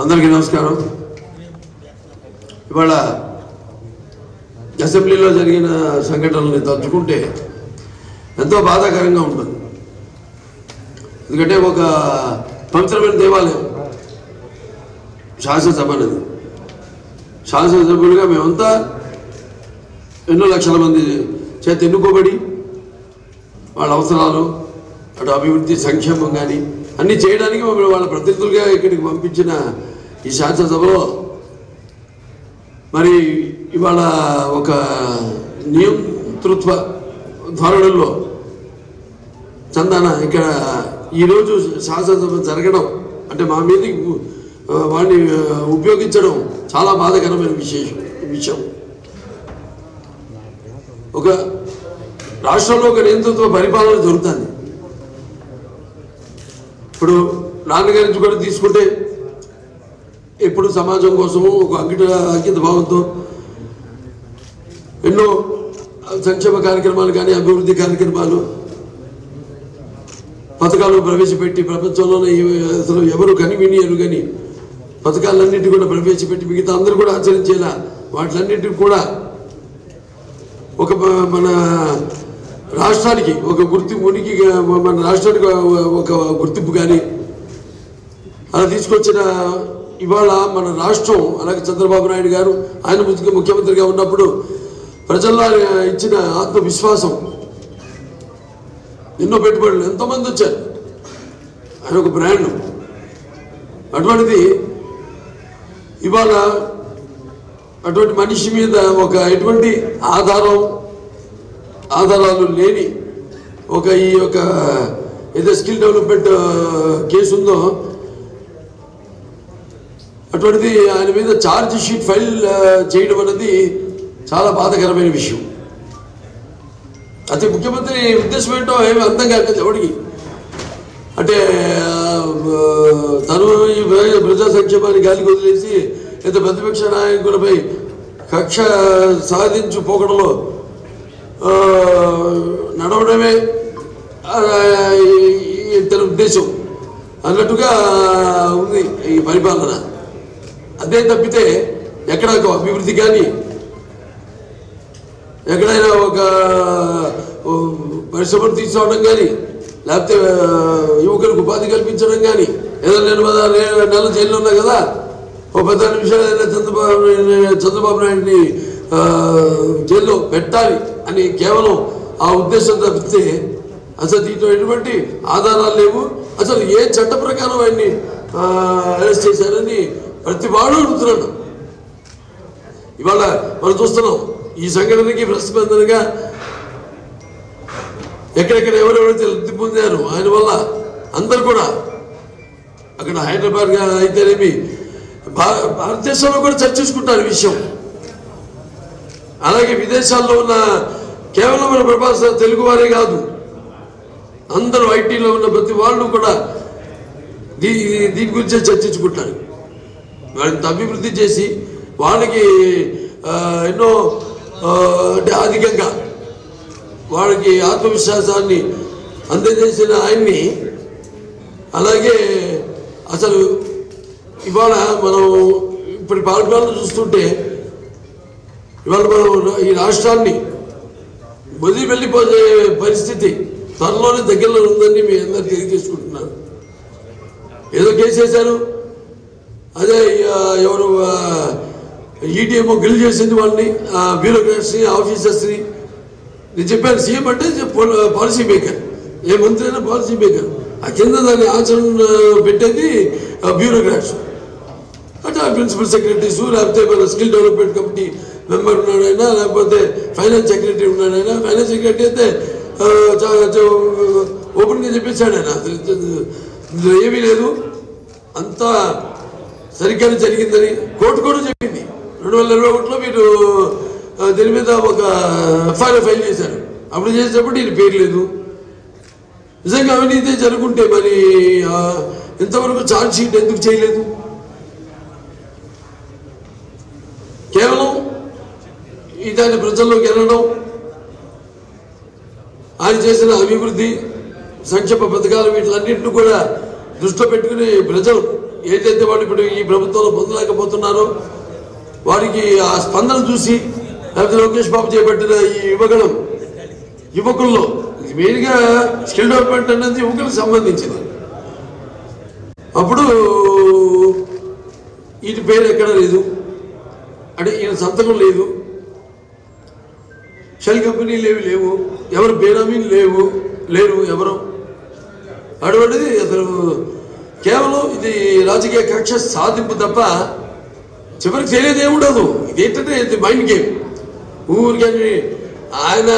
అందరికీ నమస్కారం. ఇవాళ అసెంబ్లీలో జరిగిన సంఘటనల్ని తలుచుకుంటే ఎంతో బాధాకరంగా ఉంటుంది. ఎందుకంటే ఒక పవిత్రమైన దేవాలయం శాసనసభ అనేది. శాసనసభ్యులుగా మేమంతా ఎన్నో లక్షల మంది చేత ఎన్నుకోబడి వాళ్ళ అవసరాలు అటు అభివృద్ధి సంక్షేమం కానీ అన్నీ చేయడానికి మమ్మల్ని వాళ్ళ ప్రతినిధులుగా ఇక్కడికి పంపించిన ఈ శాసనసభలో మరి ఇవాళ ఒక నియంతృత్వ ధోరణుల్లో చందాన ఇక్కడ ఈరోజు శాసనసభ జరగడం అంటే మా మీద వాడిని ఉపయోగించడం చాలా బాధకరమైన విశేషం విషయం. ఒక రాష్ట్రంలో ఒక నియంతృత్వ పరిపాలన జరుగుతుంది. ఇప్పుడు నాన్నగారి నుంచి కూడా తీసుకుంటే ఎప్పుడు సమాజం కోసము ఒక అంకిత అంకిత భావంతో ఎన్నో సంక్షేమ కార్యక్రమాలు కానీ అభివృద్ధి కార్యక్రమాలు పథకాలు ప్రవేశపెట్టి ప్రపంచంలోనే అసలు ఎవరు కని విని ఎరుగని పథకాలన్నింటి కూడా ప్రవేశపెట్టి మిగతా అందరూ కూడా ఆచరించేలా వాటిలన్నింటికి కూడా ఒక మన రాష్ట్రానికి ఒక గుర్తింపు ఉనికి మన రాష్ట్రానికి ఒక గుర్తింపు కానీ అలా తీసుకొచ్చిన ఇవాళ మన రాష్ట్రం అలాగే చంద్రబాబు నాయుడు గారు ఆయన ముఖ్యమంత్రిగా ఉన్నప్పుడు ప్రజల్లో ఇచ్చిన ఆత్మవిశ్వాసం ఎన్నో పెట్టుబడులు ఎంతోమంది వచ్చారు. ఆయన ఒక బ్రాండ్. అటువంటిది ఇవాళ అటువంటి మనిషి మీద ఒక ఎటువంటి ఆధారం ఆధారాలు లేని ఒక ఈ యొక్క ఏదో స్కిల్ డెవలప్మెంట్ కేసు ఉందో అటువంటిది ఆయన మీద ఛార్జ్ షీట్ ఫైల్ చేయడం అనేది చాలా బాధకరమైన విషయం. అతి ముఖ్యమంత్రి ఉద్దేశం ఏంటో ఏమి అర్థం కాక ఎవడికి అంటే తను ఈ ప్రజా సంక్షేమాన్ని గాలికి వదిలేసి ఇంత ప్రతిపక్ష నాయకులపై కక్ష సాధించు పోకడలో నడవడమే ఇతని ఉద్దేశం. అన్నట్టుగా ఉంది ఈ పరిపాలన. అదే తప్పితే ఎక్కడ ఒక అభివృద్ధి కానీ ఎక్కడైనా ఒక పరిశ్రమలు తీసుకోవడం కానీ లేకపోతే యువకులకు ఉపాధి కల్పించడం కానీ ఏదో నేను నెల జైల్లో ఉన్నా కదా. ఓ పెద్ద నిమిషాలు ఏదైనా చంద్రబాబు చంద్రబాబు నాయుడిని జైల్లో పెట్టాలి అని కేవలం ఆ ఉద్దేశం తప్పితే అసలు దీంట్లో ఎటువంటి ఆధారాలు లేవు. అసలు ఏ చట్ట ప్రకారం ఆయన్ని అరెస్ట్ చేశారని ప్రతి వాడు అడుగుతున్నాడు. ఇవాళ మనం చూస్తున్నాం ఈ సంఘటనకి ప్రతిస్పందనగా ఎక్కడెక్కడ ఎవరెవరైతే లబ్ధి పొందారు ఆయన వల్ల అందరు కూడా అక్కడ హైదరాబాద్ అయితేనేమి భారతదేశంలో కూడా చర్చించుకుంటారు ఈ విషయం. అలాగే విదేశాల్లో ఉన్న కేవలం మన ప్రభాస్ తెలుగు వారే కాదు అందరూ ఐటీలో ఉన్న ప్రతి వాళ్ళు కూడా దీని దీని గురించే చర్చించుకుంటారు. వాళ్ళని అభివృద్ధి చేసి వాళ్ళకి ఎన్నో అంటే అధికంగా వాళ్ళకి ఆత్మవిశ్వాసాన్ని అందజేసిన ఆయన్ని. అలాగే అసలు ఇవాళ మనం ఇప్పుడు పాలన చూస్తుంటే ఇవాళ మనం ఈ రాష్ట్రాన్ని వదిలి వెళ్ళిపోయే పరిస్థితి త్వరలోనే దగ్గరలో ఉందని మీ అందరు తెలియజేసుకుంటున్నారు. ఏదో కేసు చేశారు అదే ఎవరు ఈటీఎంఓ గిల్ చేసింది వాళ్ళని బ్యూరోక్రాట్స్ని ఆఫీసర్స్ని నేను చెప్పాను సీఎం అంటే పాలసీ మేకర్ ఏ మంత్రి అయినా పాలసీ మేకర్ ఆ కింద దాన్ని ఆచరణ పెట్టేది బ్యూరోక్రాట్స్ అంటే ప్రిన్సిపల్ సెక్రటరీస్ లేకపోతే మన స్కిల్ డెవలప్మెంట్ కమిటీ మెంబర్ ఉన్నాడైనా లేకపోతే ఫైనాన్స్ సెక్రటరీ ఉన్నాడైనా ఫైనాన్స్ సెక్రటరీ అయితే ఓపెన్గా చెప్పేశాడు ఆయన. ఏమీ లేదు. అంతా సరిగ్గానే జరిగిందని కోర్టు కూడా చెప్పింది. రెండు వేల ఇరవై ఒకటిలో మీరు దీని మీద ఒక ఎఫ్ఐఆర్ ఫైల్ చేశారు. అప్పుడు చేసేటప్పుడు ఈయన పేరు లేదు. నిజంగా అవినీతి జరుగుంటే మరి ఇంతవరకు ఛార్జ్ షీట్ ఎందుకు చేయలేదు? కేవలం ఈ దాన్ని ప్రజల్లోకి వెళ్ళడం ఆయన చేసిన అభివృద్ధి సంక్షేమ పథకాలు వీటిలన్నింటినీ కూడా దృష్టిలో పెట్టుకుని ప్రజలు ఏదైతే వాళ్ళు ఇప్పుడు ఈ ప్రభుత్వంలో పొందలేకపోతున్నారో వారికి ఆ స్పందన చూసి లేకపోతే లోకేష్ బాబు చేపట్టిన ఈ యువగణం యువకుల్లో మెయిన్గా స్కిల్ డెవలప్మెంట్ అనేది యువకులకు సంబంధించింది అప్పుడు వీటి పేరు ఎక్కడ లేదు. అంటే ఈయన సంతకం లేదు. షెల్ కంపెనీలు ఏవి లేవు. ఎవరు బేనామీలు లేవు లేరు ఎవరు? అటువంటిది అసలు కేవలం ఇది రాజకీయ కక్ష సాధింపు తప్ప చివరికి తెలియదు ఏముండదు. ఇది ఏంటంటే ఇది మైండ్ గేమ్ ఊరికే ఆయన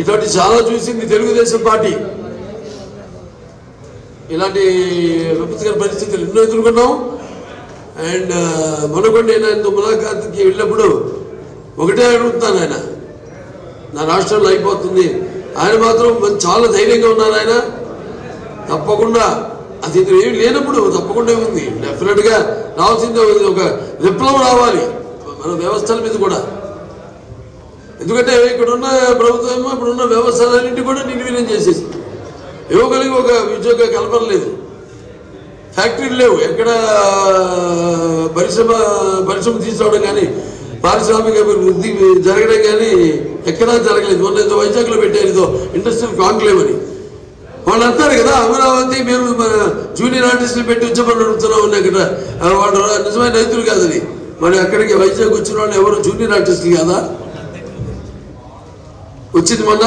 ఇటువంటి చాలా చూసింది తెలుగుదేశం పార్టీ. ఇలాంటి విపత్కర పరిస్థితులు ఎన్నో ఎదుర్కొన్నాం. అండ్ మనకొండ నేను ఆయనతో ములాఖాత్కి వెళ్ళినప్పుడు ఒకటే అడుగుతాను ఆయన. నా రాష్ట్రంలో అయిపోతుంది. ఆయన మాత్రం చాలా ధైర్యంగా ఉన్నారు ఆయన. తప్పకుండా అది ఇద్దరు ఏమి లేనప్పుడు తప్పకుండా ఉంది డెఫినెట్గా రావాల్సిందే ఒక విప్లవం రావాలి. మన వ్యవస్థల మీద కూడా. ఎందుకంటే ఇక్కడ ఉన్న ప్రభుత్వం ఇప్పుడున్న వ్యవస్థలన్నింటి కూడా నిర్వీర్యం చేసేసి యువకులకి ఒక ఉద్యోగ కల్పన లేదు. ఫ్యాక్టరీలు లేవు. ఎక్కడ పరిశ్రమ పరిశ్రమ తీసుకోవడం కానీ పారిశ్రామిక వృద్ధి జరగడం కానీ ఎక్కడా జరగలేదు. మొన్న ఏదో వైజాగ్లో పెట్టారు ఏదో ఇండస్ట్రియల్ కాంక్లేవ్ అని. వాళ్ళు అంటారు కదా అమరావతి మేము జూనియర్ ఆర్టిస్టులు పెట్టి ఉద్యమం నడుపుతున్నాం ఉన్నాయి కదా. వాళ్ళు నిజమైన రైతులు కాదని మరి అక్కడికి వైజాగ్ వచ్చిన వాళ్ళు ఎవరు? జూనియర్ ఆర్టిస్టులు కాదా? వచ్చింది మొన్న?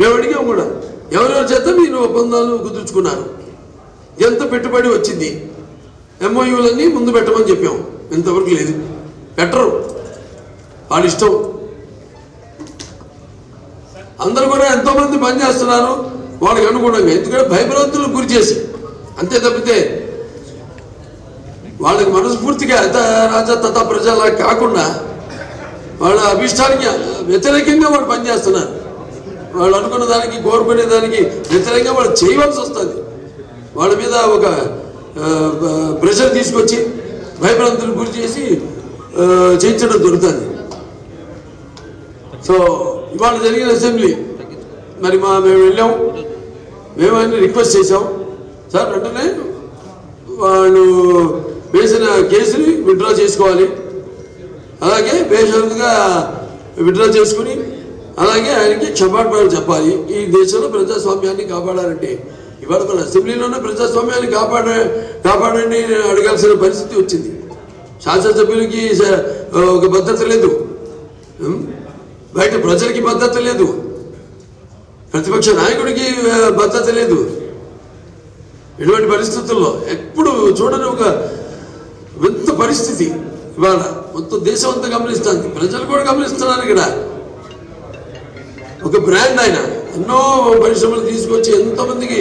మేము అడిగాం కూడా. ఎవరెవరి చేత మీరు ఒప్పందాలు కుదుర్చుకున్నారు? ఎంత పెట్టుబడి వచ్చింది? ఎంఓయూలన్నీ ముందు పెట్టమని చెప్పాం. ఇంతవరకు లేదు. పెట్టరు. వాళ్ళ ఇష్టం. అందరు కూడా ఎంతోమంది పనిచేస్తున్నారు వాళ్ళకి అనుగుణంగా. ఎందుకంటే భయభ్రాంతులకు గురి చేసి. అంతే తప్పితే వాళ్ళకి మనస్ఫూర్తిగా అత రాజా తథ ప్రజలా కాకుండా వాళ్ళ అభిష్టానికి వ్యతిరేకంగా వాళ్ళు పనిచేస్తున్నారు. వాళ్ళు అనుకున్న దానికి కోరుకునే దానికి వ్యతిరేకంగా వాళ్ళు చేయవలసి వస్తుంది. వాళ్ళ మీద ఒక ప్రెషర్ తీసుకొచ్చి భయభ్రాంతులకు గురి చేసి చేయించడం దొరుకుతుంది సో ఇవాళ జరిగిన అసెంబ్లీ మరి మా మేము వెళ్ళాము మేము అన్ని రిక్వెస్ట్ చేసాం సార్ వెంటనే వాళ్ళు వేసిన కేసుని విత్డ్రా చేసుకోవాలి. అలాగే పేషెంట్గా విత్డ్రా చేసుకుని అలాగే ఆయనకి క్షమాపణలు చెప్పాలి. ఈ దేశంలో ప్రజాస్వామ్యాన్ని కాపాడాలంటే ఇవాళ మన అసెంబ్లీలోనే ప్రజాస్వామ్యాన్ని కాపాడ కాపాడండి అడగాల్సిన పరిస్థితి వచ్చింది. శాసనసభ్యులకి ఒక భద్రత లేదు. బయట ప్రజలకి భద్రత లేదు. ప్రతిపక్ష నాయకుడికి భద్రత లేదు. ఇటువంటి పరిస్థితుల్లో ఎప్పుడు చూడని ఒక వింత పరిస్థితి ఇవాళ. మొత్తం దేశం అంతా గమనిస్తుంది. ప్రజలు కూడా గమనిస్తున్నారు ఇక్కడ. ఒక బ్రాండ్ ఆయన. ఎన్నో పరిశ్రమలు తీసుకొచ్చి ఎంతోమందికి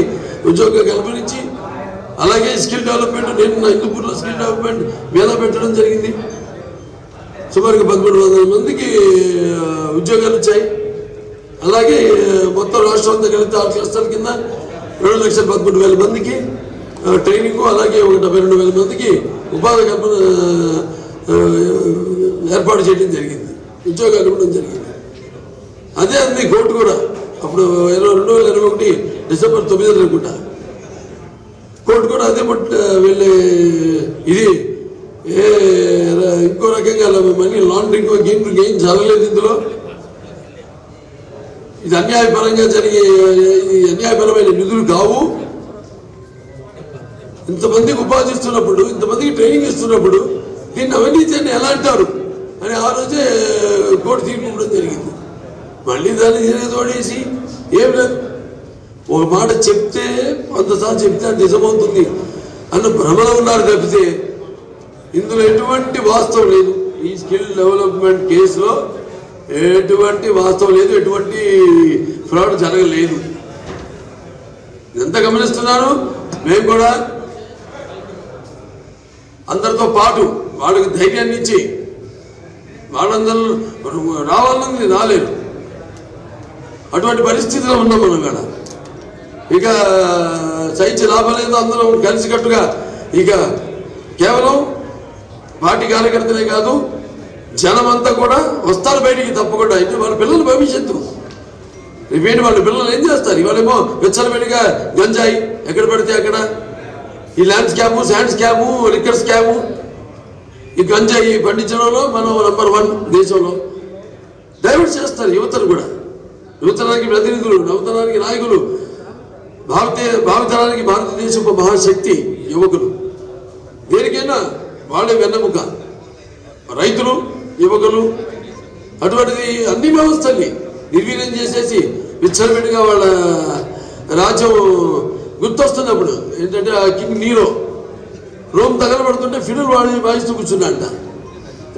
ఉద్యోగ కల్పనించి అలాగే స్కిల్ డెవలప్మెంట్ నేను ఇందుపూర్లో స్కిల్ డెవలప్మెంట్ మీద పెట్టడం జరిగింది. సుమారుగా పదమూడు వందల మందికి ఉద్యోగాలు వచ్చాయి. అలాగే మొత్తం రాష్ట్రం అంతా కలిపితే ఆరు క్లస్టర్ కింద రెండు లక్షల పదకొండు వేల మందికి ట్రైనింగ్ అలాగే ఒక డెబ్బై రెండు వేల మందికి ఉపాధి కల్పన ఏర్పాటు చేయడం జరిగింది. ఉద్యోగాలు ఇవ్వడం జరిగింది. అదే అంది కోర్టు కూడా. అప్పుడు ఇరవై రెండు వేల ఇరవై ఒకటి డిసెంబర్ తొమ్మిది అనుకుంటా. కోర్టు కూడా అదే వెళ్ళే ఇది. ఏ ఇంకో రకంగా మనీ లాండరింగ్ గేమ్ గేమ్ జరగలేదు ఇందులో. ఇది అన్యాయపరంగా జరిగే ఇది అన్యాయపరమైన నిధులు కావు. ఇంతమందికి ఉపాధి ఇస్తున్నప్పుడు ఇంతమందికి ట్రైనింగ్ ఇస్తున్నప్పుడు దీన్ని అవినీతిని ఎలా అంటారు? అని ఆ రోజే కోర్టు తీర్పు ఇవ్వడం జరిగింది. మళ్ళీ దాన్ని తిరిగి తోడేసి ఏం లేదు. ఒక మాట చెప్తే కొంతసార్లు చెప్తే అది నిజమవుతుంది అన్న భ్రమలో ఉన్నారు తప్పితే ఇందులో ఎటువంటి వాస్తవం లేదు. ఈ స్కిల్ డెవలప్మెంట్ కేసులో ఎటువంటి వాస్తవం లేదు ఎటువంటి ఫ్రాడ్ జరగలేదు. ఎంత గమనిస్తున్నాను? మేము కూడా అందరితో పాటు వాళ్ళకి ధైర్యాన్ని ఇచ్చి వాళ్ళందరూ రావాలని రాలేదు. అటువంటి పరిస్థితిలో ఉన్నాం మనం కూడా. ఇక సహించి లాభం లేదు అందరం కలిసికట్టుగా ఇక కేవలం పార్టీ కార్యకర్తలే కాదు జనమంతా కూడా వస్తారు బయటికి తప్పకుండా. అయితే వాళ్ళ పిల్లల భవిష్యత్తు రేపేంటి వాళ్ళ పిల్లలు ఏం చేస్తారు? ఇవాళేమో విచ్చలవిడిగా గంజాయి ఎక్కడ పడితే అక్కడ. ఈ land scam sand scam liquor scam. ఈ గంజాయి పండించడంలో మనం నంబర్ వన్ దేశంలో. డైవర్ట్ చేస్తారు యువతను కూడా. యువతరానికి ప్రతినిధులు నవతనానికి నాయకులు. భారతీయ భావితరానికి భారతదేశపు మహాశక్తి యువకులు. దేనికైనా వాళ్ళే వెన్నెముక. రైతులు యువకులు అటువంటిది అన్ని వ్యవస్థల్ని నిర్వీర్యం చేసేసి విచ్చలవిడిగా వాళ్ళ రాజ్యం గుర్తొస్తున్నప్పుడు ఏంటంటే ఆ కింగ్ నీరో రోమ్ తగలబడుతుంటే ఫిడులు వాడి వాయిస్తూ కూర్చున్నాడంట.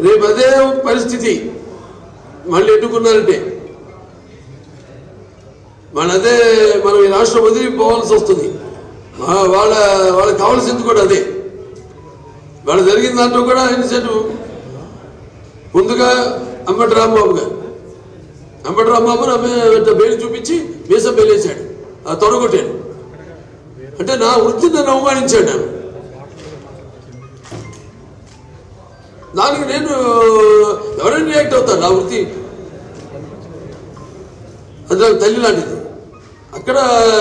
రేపు అదే పరిస్థితి మళ్ళీ ఎన్నుకున్నారంటే మన అదే మనం ఈ రాష్ట్రం వదిలి పోవాల్సి వస్తుంది వాళ్ళ వాళ్ళకి కావాల్సింది కూడా అదే. వాళ్ళు జరిగిన దాంట్లో కూడా ఇన్సెంట్ ముందుగా అంబటి రాంబాబు గారు. అంబటి రాంబాబు బేలు చూపించి మీసం బెలేశాడు ఆ తొడగొట్టాడు అంటే నా వృత్తిని నన్ను అవమానించాడు నన్ను దానికి నేను ఎవరైనా రియాక్ట్ అవుతాను నా వృత్తి. అది నాకు తల్లి లాంటిది. అక్కడ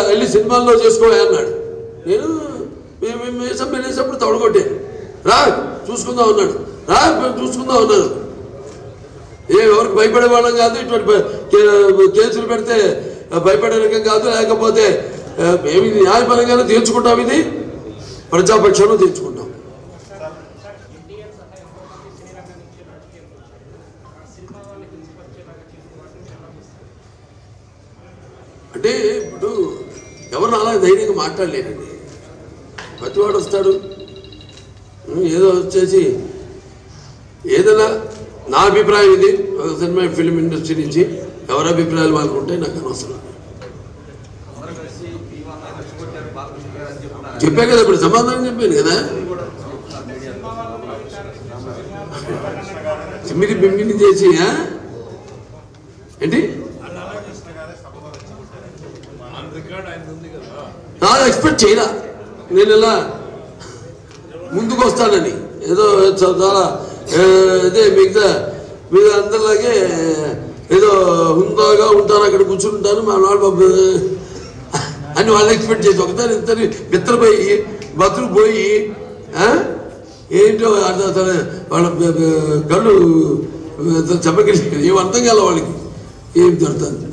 వెళ్ళి సినిమాల్లో చేసుకోవాలి అన్నాడు. నేను మేము మేసం వెళ్ళేసప్పుడు తొడగొట్టాను. రా చూసుకుందాం అన్నాడు. రా చూసుకుందాం అన్నాడు. ఎవరికి భయపడే వాళ్ళం కాదు ఇటువంటి కేసులు పెడితే భయపడే రకం కాదు లేకపోతే మేము ఇది న్యాయపరంగానే తీర్చుకుంటాం ఇది ప్రజాపక్షంలో తీర్చుకుంటాం. అంటే ఇప్పుడు ఎవరు అలా ధైర్యంగా మాట్లాడలేరండి. ప్రతివాడు వస్తాడు ఏదో వచ్చేసి ఏదైనా నా అభిప్రాయం ఇది. ఒక సినిమా ఫిల్మ్ ఇండస్ట్రీ నుంచి ఎవరి అభిప్రాయాలు వాళ్ళకు ఉంటే నాకు అనవసరం. చెప్పా కదా ఇప్పుడు సమాధానం చెప్పాను కదా. చిమ్మిది బిమ్మిని చేసి ఏంటి? నాకు ఎక్స్పెక్ట్ చేయరా నేను ఇలా ముందుకు వస్తానని ఏదో చాలా అదే మిగతా మీరు అందరిలాగే ఏదో హుందాగా ఉంటాను అక్కడ కూర్చుంటాను మా నాడు బాబు అని వాళ్ళు ఎక్స్పెక్ట్ చేసి ఒకసారి ఇద్దరు పోయి బతులు పోయి ఏంటో అర్థం వాళ్ళ కళ్ళు చెప్పగలి ఏం అర్థం కాల వాళ్ళకి? ఏం జరుగుతుంది